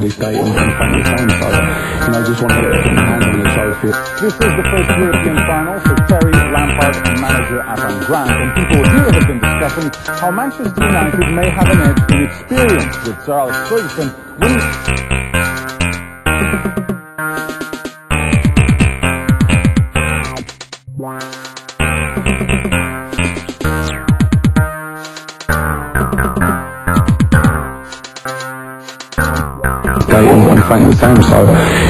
this and, just want to get on trophy. This is the first European final for Terry Lampard and manager Avram Grant, and people here have been discussing how Manchester United may have an edge in experience with Sir Alex winning. Day and, and thank the same. So,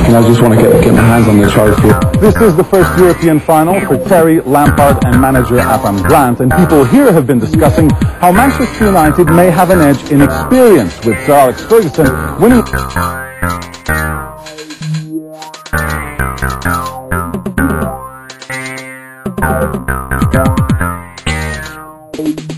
you know, just want to get, get my hands on the trophy. This is the first European final for Terry Lampard and manager Avram Grant, and people here have been discussing how Manchester United may have an edge in experience with Sir Alex Ferguson winning. Day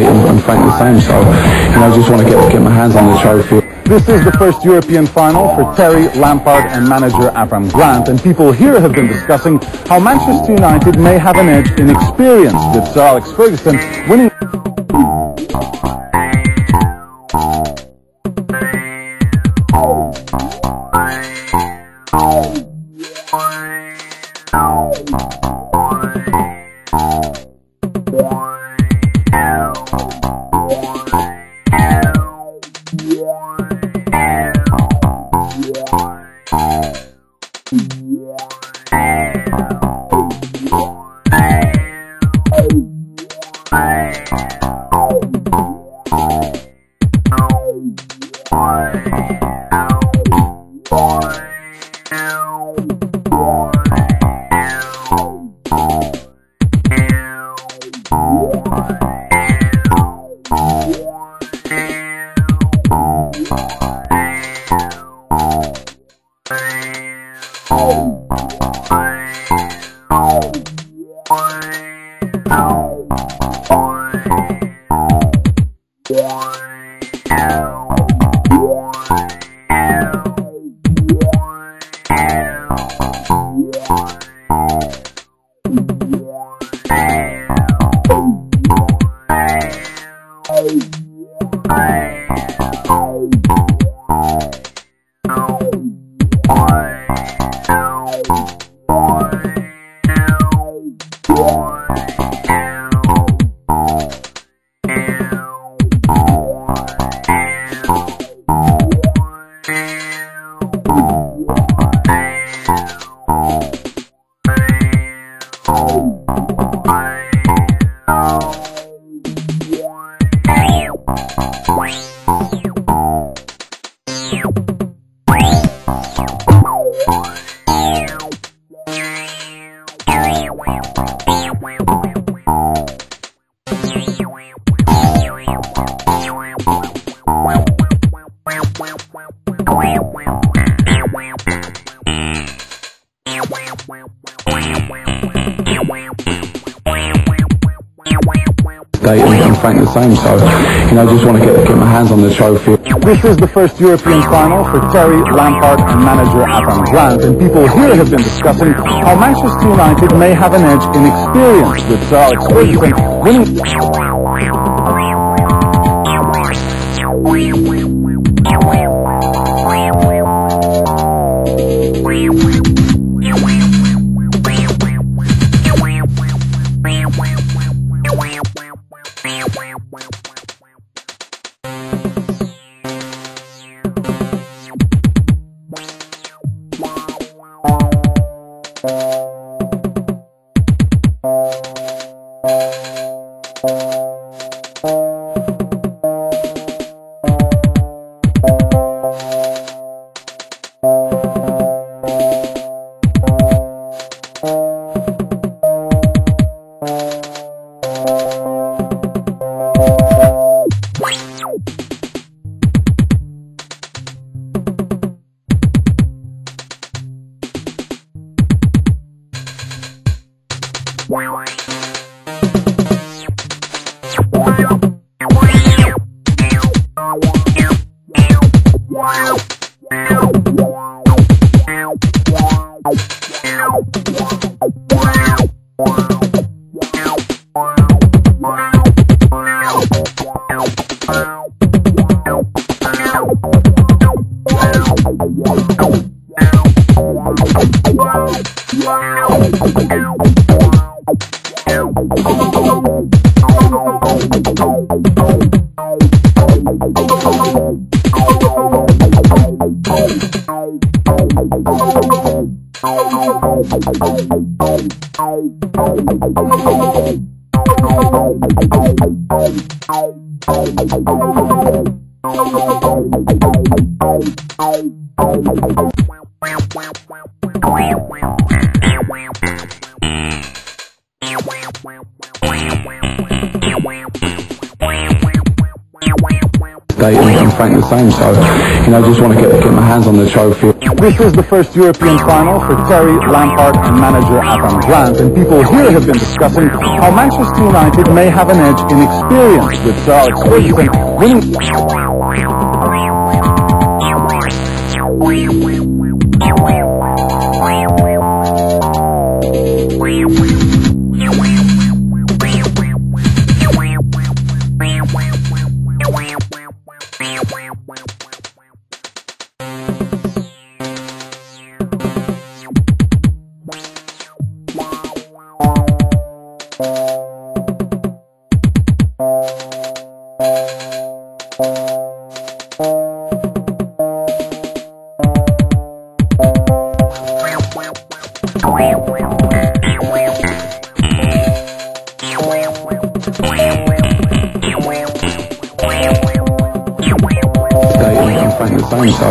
and, and same. So, you know, just want to get, get my hands on the trophy. This is the first European final for Terry Lampard and manager Avram Grant, and people here have been discussing how Manchester United may have an edge in experience with Sir Alex Ferguson winning. Bye. Yeah. Bye. Day and, and thank the same. So, you know, just want to get, get my hands on the trophy. This is the first European final for Terry Lampard and manager Avram Grant, and people here have been discussing how Manchester United may have an edge in experience with Sir Alex Ferguson winning. You. Wow, wow, wow. Dayton and Frank the same. So, you know, just want to get, get my hands on the trophy. This is the first European final for Terry Lampard and manager Avram Grant, and people here have been discussing how Manchester United may have an edge in experience with Sir Alex Ferguson winning. Dayton and Frank. So,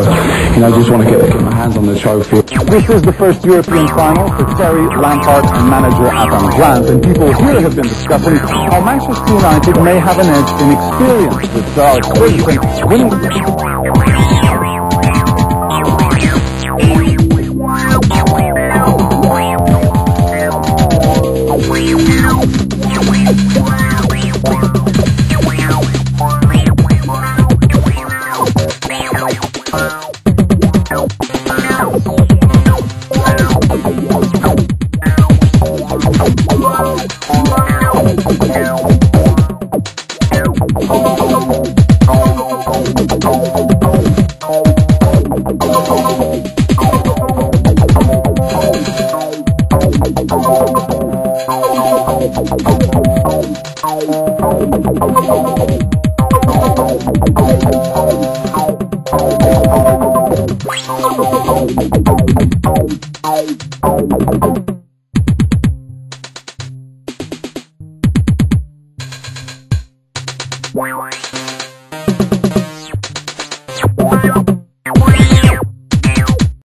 you know, just want to get, get my hands on the trophy. This is the first European final for Terry Lampard and manager Avram Grant, and people here have been discussing how Manchester United may have an edge in experience with Sir Alex winning.